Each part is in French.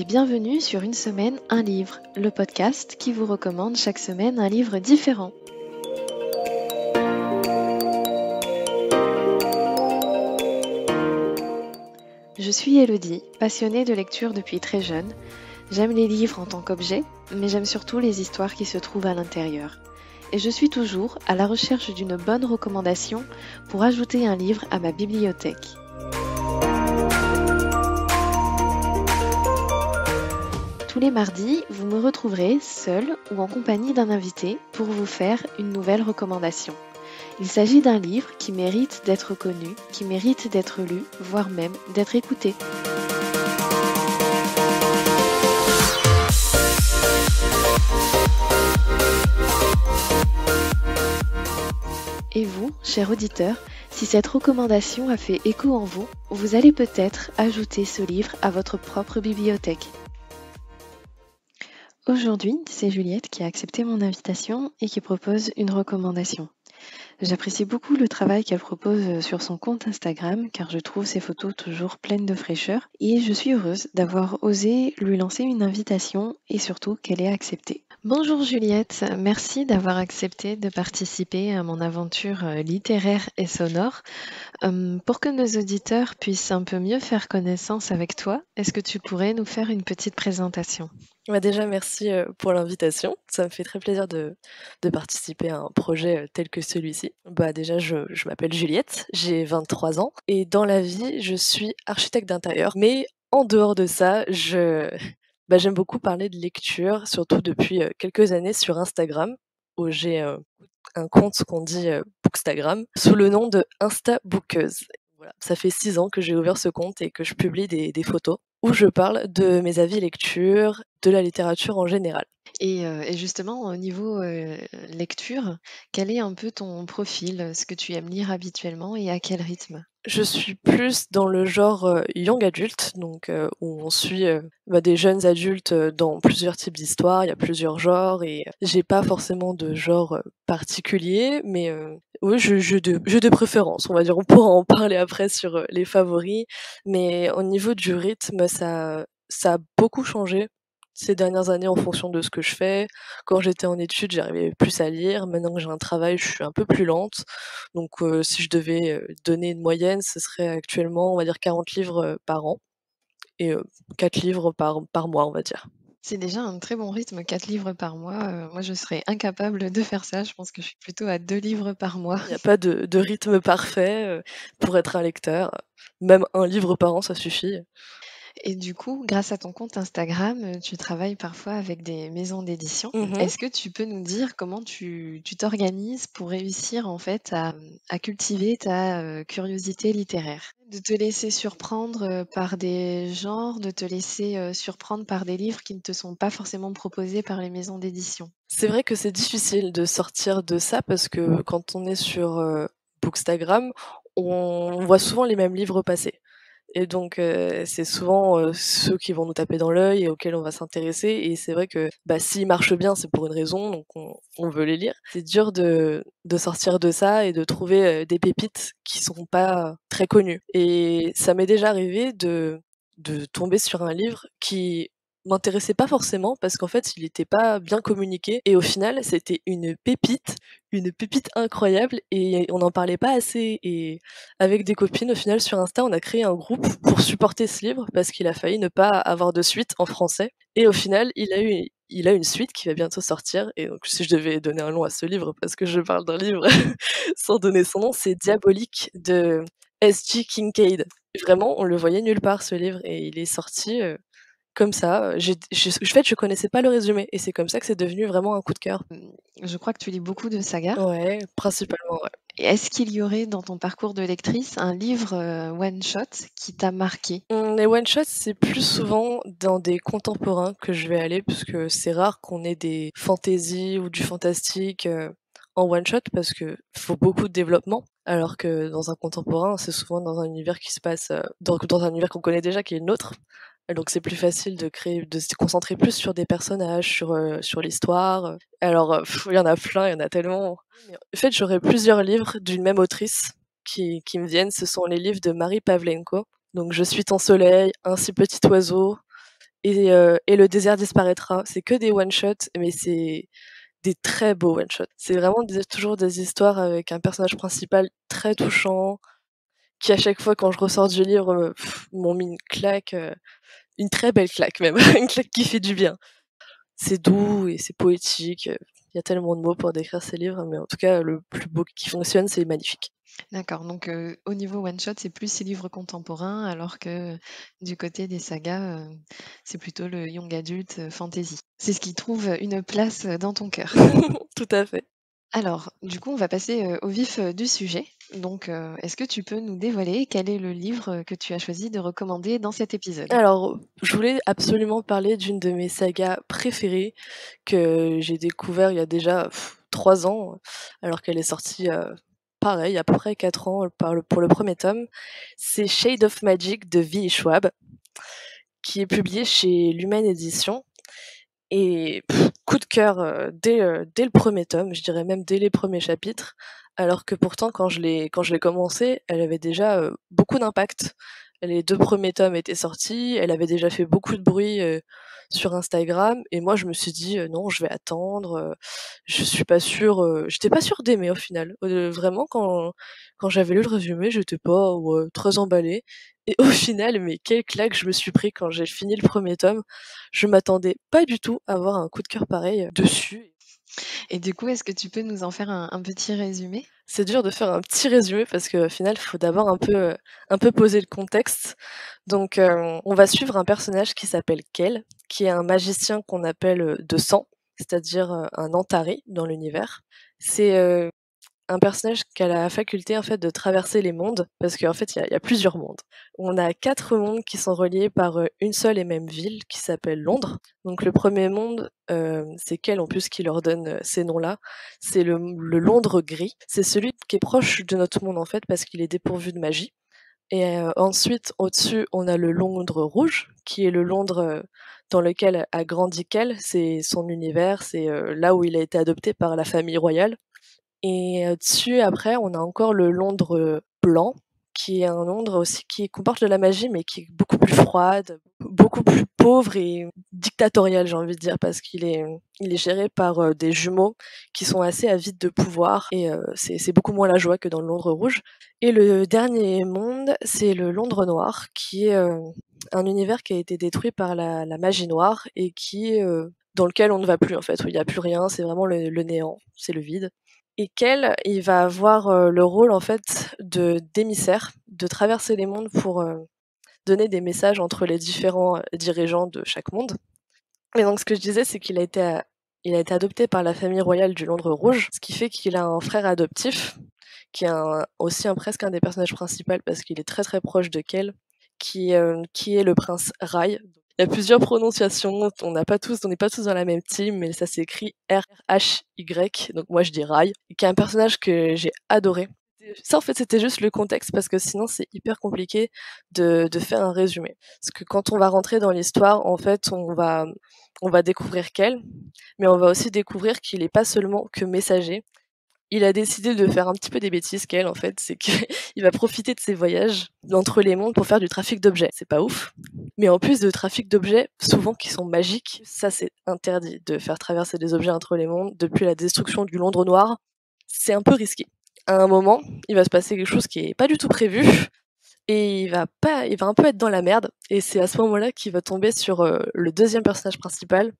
Et bienvenue sur Une semaine, un livre, le podcast qui vous recommande chaque semaine un livre différent. Je suis Elodie, passionnée de lecture depuis très jeune. J'aime les livres en tant qu'objet, mais j'aime surtout les histoires qui se trouvent à l'intérieur. Et je suis toujours à la recherche d'une bonne recommandation pour ajouter un livre à ma bibliothèque. Tous les mardis, vous me retrouverez seul ou en compagnie d'un invité pour vous faire une nouvelle recommandation. Il s'agit d'un livre qui mérite d'être connu, qui mérite d'être lu, voire même d'être écouté. Et vous, cher auditeur, si cette recommandation a fait écho en vous, vous allez peut-être ajouter ce livre à votre propre bibliothèque. Aujourd'hui, c'est Juliette qui a accepté mon invitation et qui propose une recommandation. J'apprécie beaucoup le travail qu'elle propose sur son compte Instagram car je trouve ses photos toujours pleines de fraîcheur et je suis heureuse d'avoir osé lui lancer une invitation et surtout qu'elle ait accepté. Bonjour Juliette, merci d'avoir accepté de participer à mon aventure littéraire et sonore. Hum, pour que nos auditeurs puissent un peu mieux faire connaissance avec toi, est-ce que tu pourrais nous faire une petite présentation? Bah, déjà, merci pour l'invitation. Ça me fait très plaisir de, de participer à un projet tel que celui-ci. Bah, déjà, je, je m'appelle Juliette, j'ai 23 ans et dans la vie, je suis architecte d'intérieur. Mais en dehors de ça, je, bah, j'aime beaucoup parler de lecture, surtout depuis quelques années sur Instagram, où j'ai un compte qu'on dit Bookstagram, sous le nom de Instabookeuse. Voilà, ça fait six ans que j'ai ouvert ce compte et que je publie des, des photos où je parle de mes avis lecture, de la littérature en général. Et, euh, et justement, au niveau euh, lecture, quel est un peu ton profil, ce que tu aimes lire habituellement et à quel rythme? Je suis plus dans le genre euh, young adulte, donc où on suit bah, des jeunes adultes dans plusieurs types d'histoires, il y a plusieurs genres et j'ai pas forcément de genre particulier, mais oui, je, je, de, je de préférence, on va dire. On pourra en parler après sur les favoris, mais au niveau du rythme, ça, ça a beaucoup changé ces dernières années en fonction de ce que je fais. Quand j'étais en études, j'arrivais plus à lire. Maintenant que j'ai un travail, je suis un peu plus lente. Donc si je devais donner une moyenne, ce serait actuellement, on va dire, 40 livres par an et 4 livres par, par mois, on va dire. C'est déjà un très bon rythme, 4 livres par mois. moi, je serais incapable de faire ça. Je pense que je suis plutôt à 2 livres par mois. Il n'y a pas de, de rythme parfait pour être un lecteur. Même un livre par an, ça suffit. Et du coup, grâce à ton compte Instagram, euh, tu travailles parfois avec des maisons d'édition. Mmh Est-ce que tu peux nous dire comment tu t'organises pour réussir en fait à, cultiver ta euh, curiosité littéraire? De te laisser surprendre euh, par des genres, de te laisser surprendre par des livres qui ne te sont pas forcément proposés par les maisons d'édition? C'est vrai que c'est difficile de sortir de ça parce que quand on est sur Bookstagram, on voit souvent les mêmes livres passer. Et donc, c'est souvent ceux qui vont nous taper dans l'œil et auxquels on va s'intéresser. Et c'est vrai que bah, s'ils marchent bien, c'est pour une raison, donc on, veut les lire. C'est dur de, de, sortir de ça et de trouver des pépites qui sont pas très connues. Et ça m'est déjà arrivé de, de tomber sur un livre qui m'intéressait pas forcément parce qu'en fait il n'était pas bien communiqué et au final c'était une pépite, une pépite incroyable et on n'en parlait pas assez et avec des copines au final sur Insta on a créé un groupe pour supporter ce livre parce qu'il a failli ne pas avoir de suite en français et au final il a eu il a une suite qui va bientôt sortir et donc si je devais donner un nom à ce livre parce que je parle d'un livre sans donner son nom c'est Diabolique de S.G. Kincaid. Vraiment, on le voyait nulle part ce livre et il est sorti euh, comme ça. Je, je, fait, je connaissais pas le résumé et c'est comme ça que c'est devenu vraiment un coup de cœur. Je crois que tu lis beaucoup de sagas. Ouais, principalement. Ouais. Est-ce qu'il y aurait dans ton parcours de lectrice un livre euh, one shot qui t'a marqué? Mmh, Les one shots, c'est plus souvent dans des contemporains que je vais aller parce que c'est rare qu'on ait des fantaisies ou du fantastique euh, en one shot parce que faut beaucoup de développement. Alors que dans un contemporain, c'est souvent dans un univers qui se passe, euh, dans, dans un univers qu'on connaît déjà, qui est le nôtre. Donc c'est plus facile de créer, de se concentrer plus sur des personnages, sur euh, sur l'histoire. Alors euh, il y en a plein, il y en a tellement. En fait, j'aurais plusieurs livres d'une même autrice qui qui me viennent. Ce sont les livres de Marie Pavlenko. Donc je suis ton soleil, un si petit oiseau, et, et le désert disparaîtra. C'est que des one-shots, mais c'est des très beaux one-shots. C'est vraiment toujours des histoires avec un personnage principal très touchant, qui à chaque fois quand je ressors du livre m'ont mis une claque, une très belle claque même, une claque qui fait du bien. C'est doux et c'est poétique. Il y a tellement de mots pour décrire ces livres, mais en tout cas le plus beau qui fonctionne, c'est magnifique. D'accord, donc au niveau one shot, c'est plus ces livres contemporains, alors que du côté des sagas, c'est plutôt le young adult fantasy. C'est ce qui trouve une place dans ton cœur. Tout à fait. Alors, du coup, on va passer au vif du sujet. Donc, est-ce que tu peux nous dévoiler quel est le livre que tu as choisi de recommander dans cet épisode? Alors, je voulais absolument parler d'une de mes sagas préférées que j'ai découvert il y a déjà trois ans, alors qu'elle est sortie pareil, à peu près 4 ans pour le premier tome. C'est Shade of Magic de V. Schwab, qui est publié chez Lumen Édition. Et coup de cœur euh, dès, euh, dès le premier tome, je dirais même dès les premiers chapitres, alors que pourtant quand je l'ai quand je l'ai commencé, elle avait déjà euh, beaucoup d'impact. Les deux premiers tomes étaient sortis, elle avait déjà fait beaucoup de bruit sur Instagram et moi je me suis dit non je vais attendre je suis pas sûre j'étais pas sûre d'aimer au final. Vraiment quand quand j'avais lu le résumé j'étais pas très emballée et au final mais quel claque je me suis pris quand j'ai fini le premier tome. Je m'attendais pas du tout à avoir un coup de cœur pareil dessus et du coup, est-ce que tu peux nous en faire un, petit résumé? C'est dur de faire un petit résumé parce qu'au final, il faut d'abord un peu, un peu poser le contexte. Donc, euh, on va suivre un personnage qui s'appelle Kel, qui est un magicien qu'on appelle euh, de sang, c'est-à-dire euh, un Antari dans l'univers. C'est un personnage qui a la faculté en fait de traverser les mondes parce qu'en fait il y, a plusieurs mondes. On a quatre mondes qui sont reliés par euh, une seule et même ville qui s'appelle Londres. Donc le premier monde, euh, c'est quel en plus qui leur donne euh, ces noms-là C'est le, Londres gris. C'est celui qui est proche de notre monde en fait parce qu'il est dépourvu de magie. Et ensuite au-dessus on a le Londres rouge qui est le Londres dans lequel a grandi Kel. C'est son univers, c'est là où il a été adopté par la famille royale. Et dessus, après, on a encore le Londres blanc, qui est un Londres aussi qui comporte de la magie, mais qui est beaucoup plus froide, beaucoup plus pauvre et dictatorial, j'ai envie de dire, parce qu'il est, il est géré par des jumeaux qui sont assez avides de pouvoir, et c'est beaucoup moins la joie que dans le Londres rouge. Et le dernier monde, c'est le Londres noir, qui est un univers qui a été détruit par la, magie noire et qui dans lequel on ne va plus en fait, où il n'y a plus rien, c'est vraiment le néant, c'est le vide et qu'elle, il va avoir euh, le rôle en fait de d'émissaire, de traverser les mondes pour euh, donner des messages entre les différents euh, dirigeants de chaque monde. Et donc ce que je disais, c'est qu'il a été il a été adopté par la famille royale du Londres Rouge, ce qui fait qu'il a un frère adoptif qui est aussi un, presque un des personnages principaux parce qu'il est très très proche de Kel, qui, qui est le prince Rai, il y a plusieurs prononciations. On n'est pas tous dans la même team, mais ça s'écrit R-H-Y. Donc moi je dis Rai, qui est un personnage que j'ai adoré. Ça en fait c'était juste le contexte parce que sinon c'est hyper compliqué de, de faire un résumé. Parce que quand on va rentrer dans l'histoire, en fait on va on va découvrir qu'elle, mais on va aussi découvrir qu'il n'est pas seulement que messager, il a décidé de faire un petit peu des bêtises qu'elle en fait, c'est qu'il va profiter de ses voyages entre les mondes pour faire du trafic d'objets. C'est pas ouf. Mais en plus de trafic d'objets, souvent qui sont magiques, ça c'est interdit de faire traverser des objets entre les mondes depuis la destruction du Londres noir. C'est un peu risqué. À un moment, il va se passer quelque chose qui est pas du tout prévu et il va pas, il va un peu être dans la merde. Et c'est à ce moment-là qu'il va tomber sur euh, le deuxième personnage principal,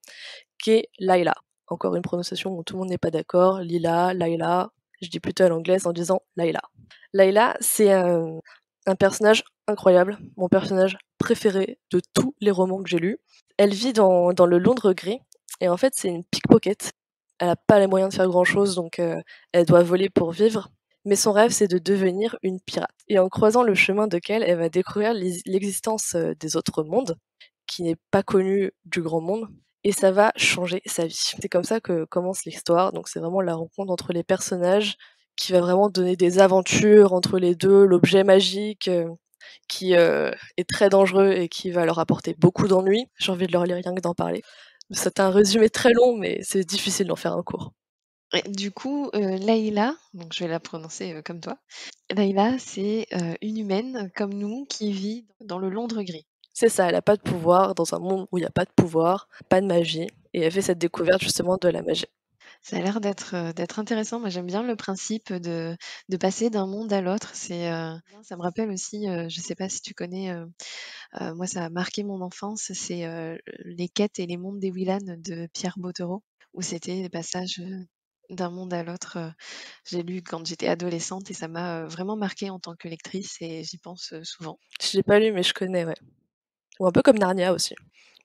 qui est Layla encore une prononciation où tout le monde n'est pas d'accord, Lila, Laila, je dis plutôt à l'anglaise en disant Laila. Laila, c'est un, personnage incroyable, mon personnage préféré de tous les romans que j'ai lus. Elle vit dans, le Londres gris, et en fait c'est une pickpocket. Elle n'a pas les moyens de faire grand chose, donc euh, elle doit voler pour vivre. Mais son rêve, c'est de devenir une pirate. Et en croisant le chemin de qu'elle, elle va découvrir l'existence euh, des autres mondes, qui n'est pas connu du grand monde, et ça va changer sa vie. C'est comme ça que commence l'histoire. Donc c'est vraiment la rencontre entre les personnages qui va vraiment donner des aventures entre les deux, l'objet magique euh, qui euh, est très dangereux et qui va leur apporter beaucoup d'ennuis. J'ai envie de leur lire rien que d'en parler. C'est un résumé très long, mais c'est difficile d'en faire un cours. du coup, euh, Layla, donc je vais la prononcer comme toi. Layla, c'est une humaine comme nous qui vit dans le Londres gris. C'est ça, elle a pas de pouvoir dans un monde où il y a pas de pouvoir, pas de magie et elle fait cette découverte justement de la magie. Ça a l'air d'être, heu, d'être intéressant. Moi, j'aime bien le principe de de passer d'un monde à l'autre. C'est, heu, ça me rappelle aussi, heu, je sais pas si tu connais, heu, moi ça a marqué mon enfance, c'est, Les Quêtes et les Mondes des Willan de Pierre Bottero, où c'était des passages, d'un monde à l'autre, j'ai lu quand j'étais adolescente et ça m'a, vraiment marquée en tant que lectrice et j'y pense, souvent. Je l'ai pas lu mais je connais, ouais. Ou un peu comme Narnia aussi.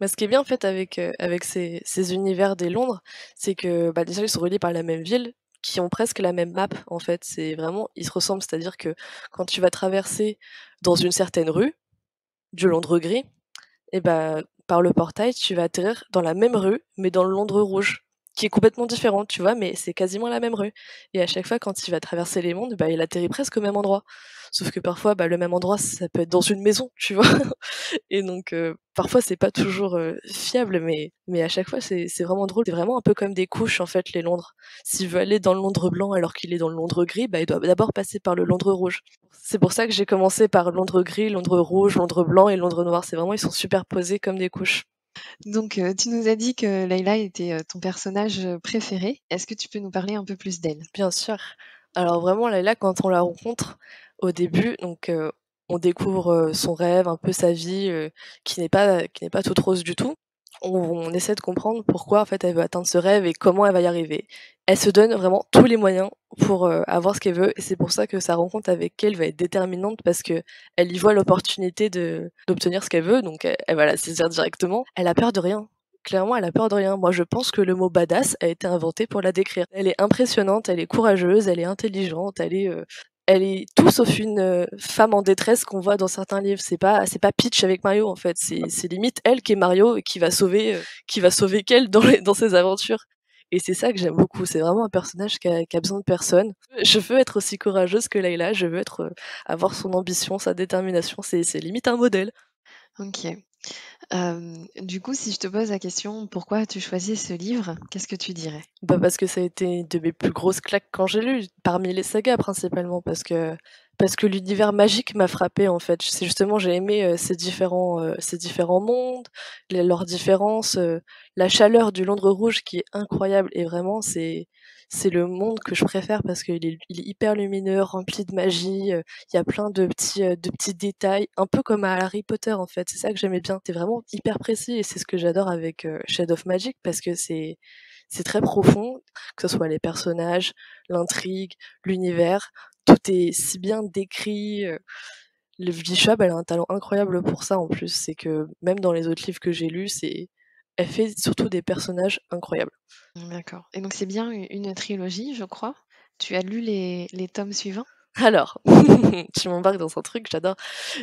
Mais ce qui est bien en fait avec, avec ces univers des Londres, c'est que, bah, déjà ils sont reliés par la même ville, qui ont presque la même map en fait. C'est vraiment ils se ressemblent, c'est-à-dire que quand tu vas traverser dans une certaine rue, du Londres gris et bah, par le portail, tu vas atterrir dans la même rue, mais dans le Londres rouge, qui est complètement différent, tu vois? Mais c'est quasiment la même rue et à chaque fois quand il va traverser les mondes, bah, il atterrit presque au même endroit. Sauf que parfois, bah, le même endroit, ça peut être dans une maison, tu vois? Et donc heu, parfois c'est pas toujours, heu, fiable, mais mais à chaque fois c'est c'est vraiment drôle. C'est vraiment un peu comme des couches en fait les Londres. S'il veut aller dans le Londres blanc alors qu'il est dans le Londres gris, bah, il doit d'abord passer par le Londres rouge. C'est pour ça que j'ai commencé par Londres gris, Londres rouge, Londres blanc et Londres noir. C'est vraiment ils sont superposés comme des couches. Donc heu, tu nous as dit que Leila était, heu, ton personnage, heu, préféré. Est-ce que tu peux nous parler un peu plus d'elle? Bien sûr. Alors vraiment Leila quand on la rencontre au début, donc on découvre, son rêve, un peu sa vie, qui n'est pas qui n'est pas toute rose du tout. On essaie de comprendre pourquoi en fait elle veut atteindre ce rêve et comment elle va y arriver. Elle se donne vraiment tous les moyens pour, heu, avoir ce qu'elle veut et c'est pour ça que sa rencontre avec elle va être déterminante parce qu'elle y voit l'opportunité de d'obtenir ce qu'elle veut donc elle elle va la saisir directement. Elle a peur de rien. Clairement, elle a peur de rien. Moi, je pense que le mot badass a été inventé pour la décrire. Elle est impressionnante, elle est courageuse, elle est intelligente, elle est, heu, elle est tout sauf une, heu, femme en détresse qu'on voit dans certains livres. C'est pas c'est pas Peach avec Mario en fait, c'est limite elle qui est Mario et qui va sauver, heu, qui va sauver Kel dans dans ses aventures et c'est ça que j'aime beaucoup. C'est vraiment un personnage qui a qui a besoin de personne. Je veux être aussi courageuse que Layla, je veux être, heu, avoir son ambition, sa détermination, c'est limite un modèle. OK. Hem, du coup, si je te pose la question: «Pourquoi as-tu choisi ce livre?» qu'est-ce que tu dirais? Bah, parce que ça a été une de mes plus grosses claques quand j'ai lu, parmi les sagas principalement parce que parce que l'univers magique m'a frappée en fait. C'est justement j'ai aimé, heu, ces différents, heu, ces différents mondes, leurs différences, la chaleur du Londres rouge qui est incroyable et vraiment c'est c'est le monde que je préfère parce qu'il est il est hyper lumineux, rempli de magie, heu, il y a plein de petits, heu, de petits détails, un peu comme à Harry Potter en fait. C'est ça que j'aimais bien. C'est vraiment hyper précis et c'est ce que j'adore avec, heu, Shade of Magic parce que c'est très profond, que ce soit les personnages, l'intrigue, l'univers, tout est si bien décrit. Le Bishop, elle a un talent incroyable pour ça en plus, c'est que même dans les autres livres que j'ai lus, c'est elle fait surtout des personnages incroyables. Mmh, d'accord et donc c'est bien une trilogie, je crois? Tu as lu les les tomes suivants? Alors, tu m'embarques dans un truc, j'adore.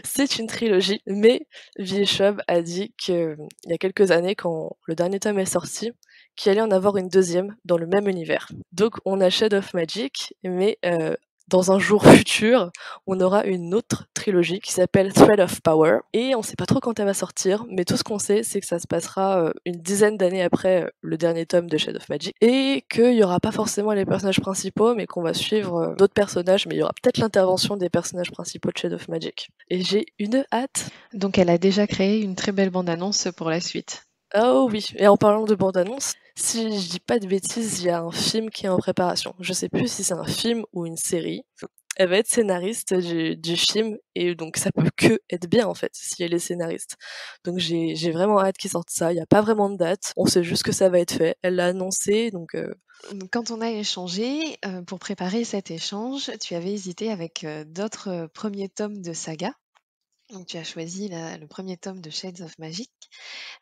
C'est une trilogie, mais Bishop a dit que, mmh, il y a quelques années quand le dernier tome est sorti, qu'il allait en avoir une 2e dans le même univers. Donc on a Shade of Magic, mais heu, dans un jour futur, on aura une autre trilogie qui s'appelle Thread of Power et on sait pas trop quand elle va sortir, mais tout ce qu'on sait, c'est que ça se passera, heu, une dizaine d'années après, heu, le dernier tome de Shade of Magic et qu'il y aura pas forcément les personnages principaux, mais qu'on va suivre, heu, d'autres personnages, mais il y aura peut-être l'intervention des personnages principaux de Shade of Magic et j'ai une hâte. Donc elle a déjà créé une très belle bande annonce pour la suite. Oh oui et en parlant de bande annonce, si je dis pas de bêtises, il y a un film qui est en préparation. Je sais plus si c'est un film ou une série. Elle va être scénariste du film et donc ça peut qu'être bien en fait, si elle est scénariste. Donc j'ai vraiment hâte qu'ils sortent ça. Il y a pas vraiment de date, on sait juste que ça va être fait. Elle l'a annoncé donc heu Mmh, quand on a échangé, heu, pour préparer cet échange, tu avais hésité avec, heu, d'autres, heu, 1ers tomes de saga? Donc tu as choisi le 1er tome de Shades of Magic.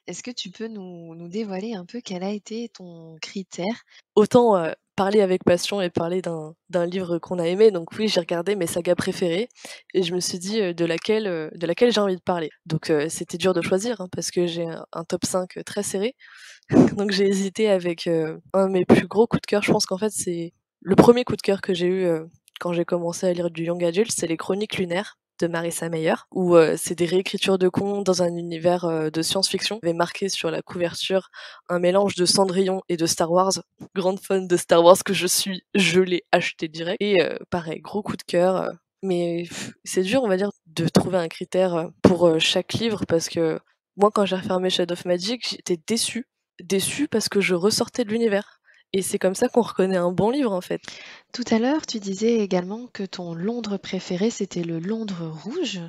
Est-ce que tu peux nous dévoiler un peu quel a été ton critère? Autant, heu, parler avec passion et parler d'un livre qu'on a aimé, donc oui, j'ai regardé mes sagas préférées et je me suis dit, laquelle, heu, de laquelle j'ai envie de parler. Donc c'était dur de choisir, hein, parce que j'ai un top 5 très serré. Donc j'ai hésité avec, un de mes plus gros coups de cœur. Je pense qu'en fait, c'est le 1er coup de cœur que j'ai eu, quand j'ai commencé à lire du young adult, c'est les Chroniques lunaires de Marissa Meyer, où, heu, c'est des réécritures de contes dans un univers, heu, de science-fiction. Avait marqué sur la couverture un mélange de Cendrillon et de Star Wars. Grande fan de Star Wars que je suis, je l'ai acheté direct et heu, pareil, gros coup de cœur, Mais c'est dur, on va dire, de trouver un critère pour chaque livre parce que moi, quand j'ai refermé Shadow of Magic, j'étais déçue. Déçue parce que je ressortais de l'univers. Et c'est comme ça qu'on reconnaît un bon livre, en fait. Tout à l'heure, tu disais également que ton Londres préféré, c'était le Londres rouge.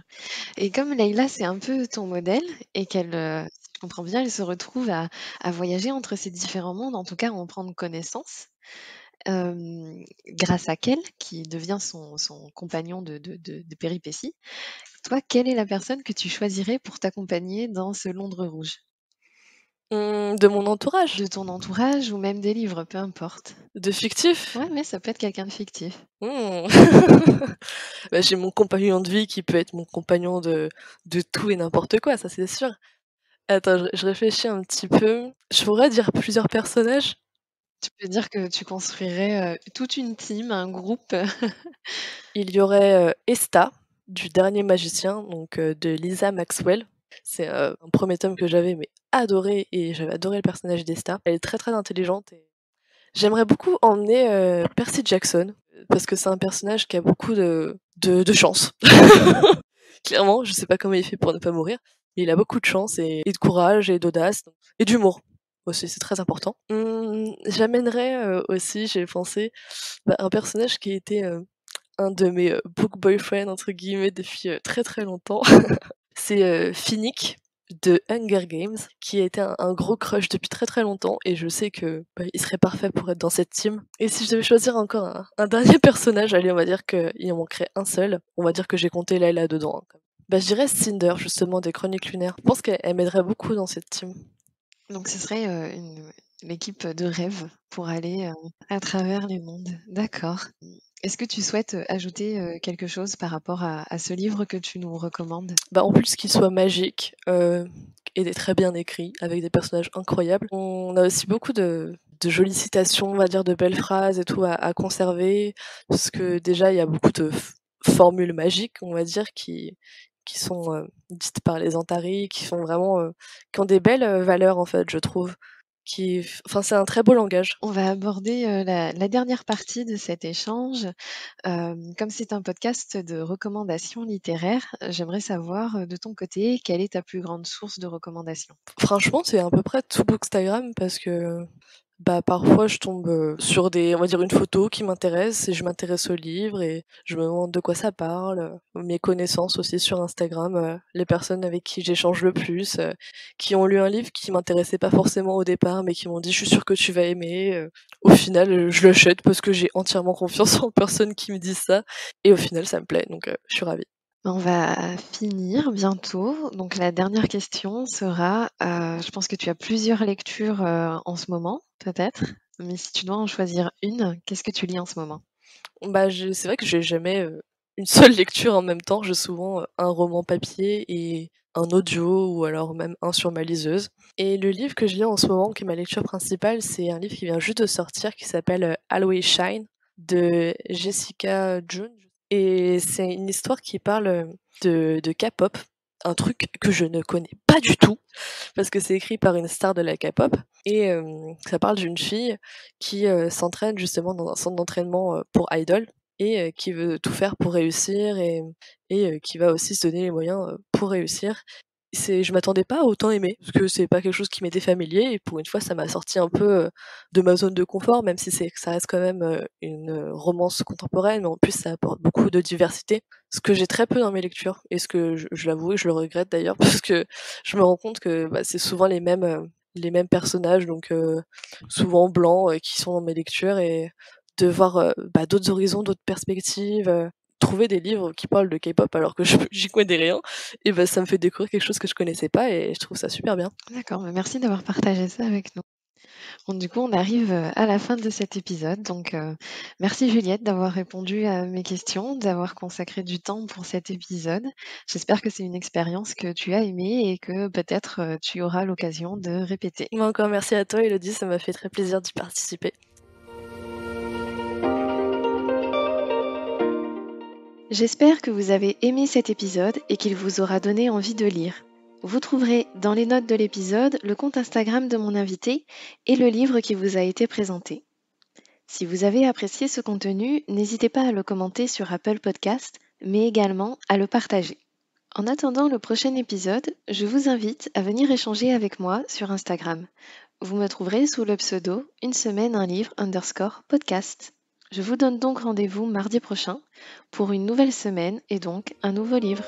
Et comme Leïla, c'est un peu ton modèle, et qu'elle, si je comprends bien, elle se retrouve à, voyager entre ces différents mondes, en tout cas, à en prendre connaissance grâce à Kel, qui devient son, compagnon de, de, de. Toi, quelle est la personne que tu choisirais pour t'accompagner dans ce Londres rouge? Mmh, De mon entourage De ton entourage ou même des livres, peu importe. De fictif Ouais, mais ça peut être quelqu'un de fictif. Mmh. bah, J'ai mon compagnon de vie qui peut être mon compagnon de, de tout et n'importe quoi, ça c'est sûr. Attends, je, je réfléchis un petit peu. Je pourrais dire plusieurs personnages? Tu peux dire que tu construirais, toute une team, un groupe? Il y aurait, Esta, du Dernier Magicien, donc de Lisa Maxwell. C'est, un premier tome que j'avais mais adoré et j'avais adoré le personnage d'Esta. Elle est très, très intelligente et j'aimerais beaucoup emmener, Percy Jackson, parce que c'est un personnage qui a beaucoup de de chance. Clairement, je sais pas comment il fait pour ne pas mourir, mais il a beaucoup de chance et de courage et d'audace et d'humour aussi, c'est très important. Mmh, j'amènerais euh, aussi, j'ai pensé, bah, un personnage qui était euh, un de mes euh, book boyfriends, entre guillemets, depuis très très longtemps. c'est Finnick de Hunger Games, qui a été un, gros crush depuis très très longtemps, et je sais que bah, il serait parfait pour être dans cette team. Et si je devais choisir encore un, dernier personnage, allez, on va dire qu'il en manquerait un seul. On va dire que j'ai compté Layla dedans. Hein, bah, je dirais Cinder, justement, des Chroniques Lunaires. Je pense qu'elle m'aiderait beaucoup dans cette team. Donc ce serait, une l'équipe de rêve pour aller, à travers les mondes. D'accord. Est-ce que tu souhaites, ajouter, quelque chose par rapport à ce livre que tu nous recommandes? Bah, en plus qu'il soit magique, et très bien écrit, avec des personnages incroyables. On a aussi beaucoup de jolies citations, on va dire de belles phrases et tout à conserver, parce que déjà il y a beaucoup de formules magiques, on va dire, qui qui sont dites par les Antares, qui sont vraiment, qui ont des belles valeurs en fait, je trouve. Qui, enfin, c'est un très beau langage. On va aborder la, dernière partie de cet échange. comme c'est un podcast de recommandations littéraires, j'aimerais savoir de ton côté quelle est ta plus grande source de recommandations? Franchement, c'est à peu près tout Bookstagram parce que bah, parfois je tombe, sur des on va dire une photo qui m'intéresse et je m'intéresse au livre et je me demande de quoi ça parle, mes connaissances aussi sur Instagram, les personnes avec qui j'échange le plus, qui ont lu un livre qui m'intéressait pas forcément au départ, mais qui m'ont dit: «Je suis sûre que tu vas aimer», au final, je l'achète parce que j'ai entièrement confiance en personnes qui me disent ça et au final ça me plaît donc je suis ravie. On va finir bientôt. Donc la dernière question sera, je pense que tu as plusieurs lectures, en ce moment, peut-être? Mais si tu dois en choisir une, qu'est-ce que tu lis en ce moment? Bah, c'est vrai que j'ai jamais, une seule lecture en même temps. J'ai souvent, un roman papier et un audio ou alors même un sur ma liseuse et le livre que je lis en ce moment, qui est ma lecture principale, c'est un livre qui vient juste de sortir qui s'appelle, Always Shine de Jessica June. Et c'est une histoire qui parle de, de K-pop, un truc que je ne connais pas du tout, parce que c'est écrit par une star de la K-pop. Et ça parle d'une fille qui s'entraîne justement dans un centre d'entraînement pour idol et qui veut tout faire pour réussir et, et qui va aussi se donner les moyens pour réussir c'est je m'attendais pas à autant aimer parce que c'est pas quelque chose qui m'était familier et pour une fois ça m'a sorti un peu de ma zone de confort même si c'est ça reste quand même une romance contemporaine mais en plus ça apporte beaucoup de diversité ce que j'ai très peu dans mes lectures et ce que je, je l'avoue et je le regrette d'ailleurs parce que je me rends compte que bah, c'est souvent les mêmes les mêmes personnages donc souvent blancs qui sont dans mes lectures et de voir bah, d'autres horizons d'autres perspectives trouver des livres qui parlent de K-pop alors que j'y connais rien, et ben ça me fait découvrir quelque chose que je connaissais pas et je trouve ça super bien. D'accord, bah, merci d'avoir partagé ça avec nous. Bon, du coup, on arrive euh, à la fin de cet épisode. Donc, euh, merci Juliette d'avoir répondu à mes questions, d'avoir consacré du temps pour cet épisode. J'espère que c'est une expérience que tu as aimée et que peut-être euh, tu auras l'occasion de répéter. encore merci à toi, Elodie. Ça m'a fait très plaisir d'y participer. J'espère que vous avez aimé cet épisode et qu'il vous aura donné envie de lire. Vous trouverez dans les notes de l'épisode le compte Instagram de mon invité et le livre qui vous a été présenté. Si vous avez apprécié ce contenu, n'hésitez pas à le commenter sur Apple Podcast, mais également à le partager. En attendant le prochain épisode, je vous invite à venir échanger avec moi sur Instagram. Vous me trouverez sous le pseudo une semaine un livre underscore podcast. Je vous donne donc rendez-vous mardi prochain pour une nouvelle semaine et donc un nouveau livre.